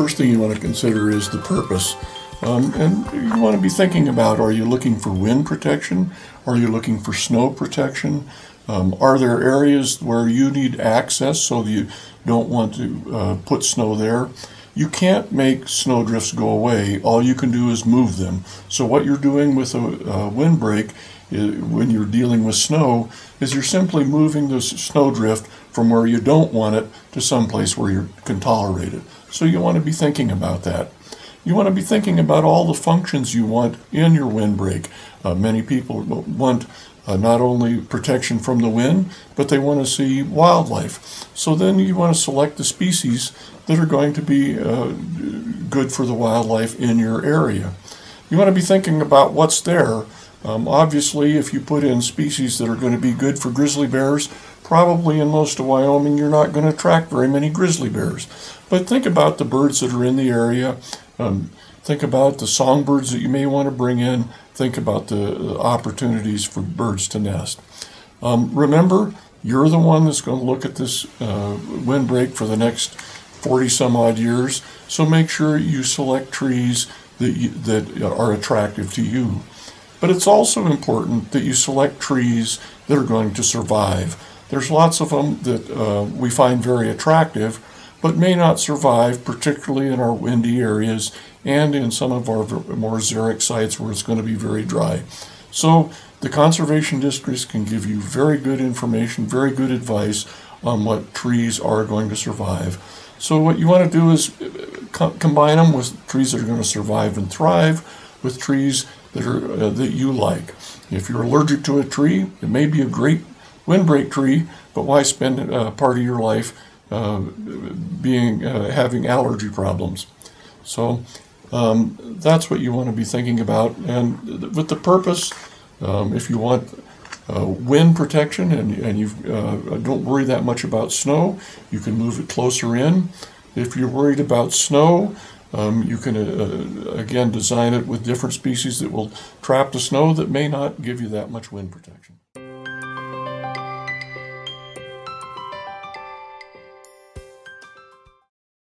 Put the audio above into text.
first thing you want to consider is the purpose. Um, and you want to be thinking about are you looking for wind protection? Are you looking for snow protection? Um, are there areas where you need access so you don't want to uh, put snow there? You can't make snowdrifts go away. All you can do is move them. So what you're doing with a, a windbreak when you're dealing with snow is you're simply moving the snowdrift from where you don't want it to someplace where you can tolerate it. So you want to be thinking about that. You want to be thinking about all the functions you want in your windbreak. Uh, many people want uh, not only protection from the wind, but they want to see wildlife. So then you want to select the species that are going to be uh, good for the wildlife in your area. You want to be thinking about what's there. Um, obviously, if you put in species that are going to be good for grizzly bears, probably in most of Wyoming you're not going to attract very many grizzly bears. But think about the birds that are in the area. Um, think about the songbirds that you may want to bring in. Think about the opportunities for birds to nest. Um, remember, you're the one that's going to look at this uh, windbreak for the next 40 some odd years. So make sure you select trees that, you, that are attractive to you. But it's also important that you select trees that are going to survive. There's lots of them that uh, we find very attractive, but may not survive, particularly in our windy areas and in some of our more xeric sites where it's going to be very dry. So the conservation districts can give you very good information, very good advice on what trees are going to survive. So what you want to do is uh, co combine them with trees that are going to survive and thrive with trees that are uh, that you like. If you're allergic to a tree, it may be a great windbreak tree, but why spend uh, part of your life being uh, having allergy problems? So um, that's what you want to be thinking about. And with the purpose, um, if you want uh, wind protection and, and you uh, don't worry that much about snow, you can move it closer in. If you're worried about snow, um, you can uh, again design it with different species that will trap the snow that may not give you that much wind protection.